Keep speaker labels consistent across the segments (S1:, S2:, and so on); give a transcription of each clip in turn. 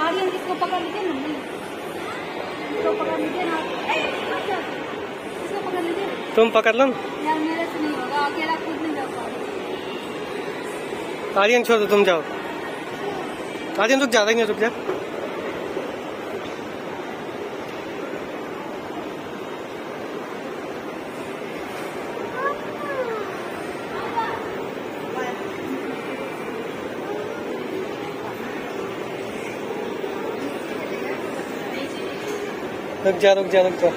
S1: आर्यन इसको पकड़ लीजिए मम्मी इसको पकड़ लीजिए ना अच्छा, इसको पकड़ लीजिए
S2: तुम पकड़ लो।
S1: यार मेरे से नहीं होगा अकेला खुद नहीं जा पाऊँगा।
S2: आर्यन छोड़ दो तुम जाओ। आर्यन रुक जा रही रुक जा। रुक जा रुक जा रुक जा।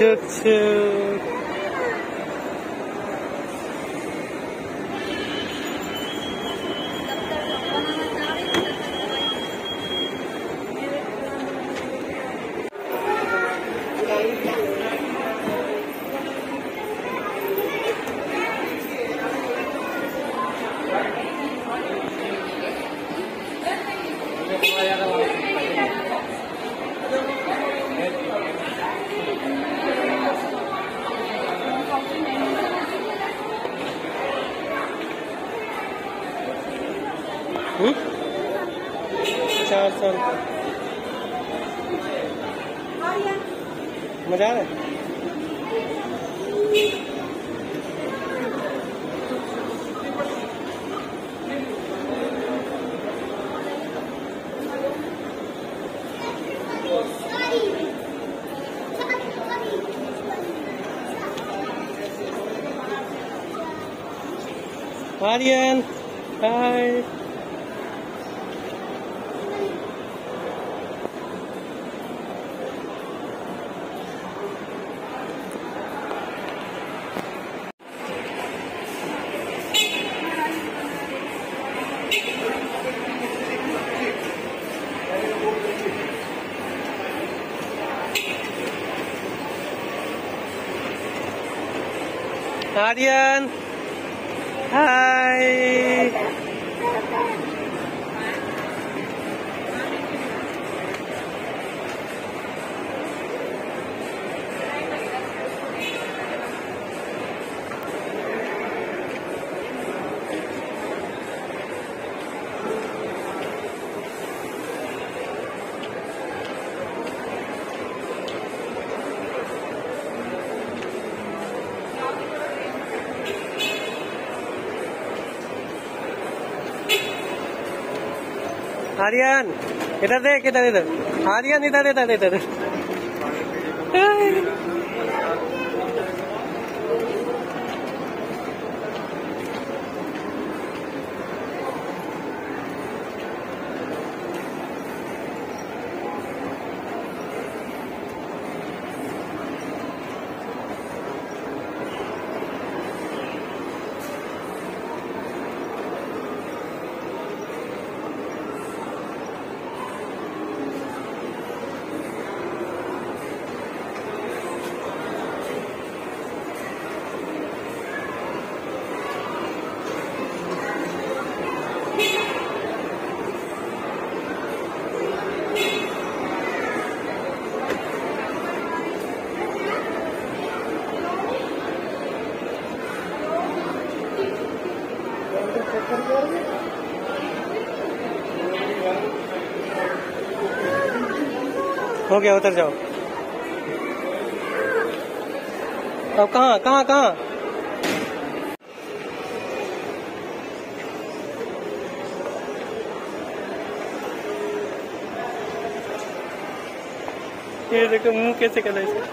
S2: Chuk Chuk. चार सौ रुपये। मज़ा आ रहा है? आर्यन हाय आर्यन हाय आर्यन इधर देख इधर इधर आर्यन इधर इधर इधर हो गया उतर जाओ अब कहाँ कहाँ कहाँ ये देखो मुँह कैसे कर इसका।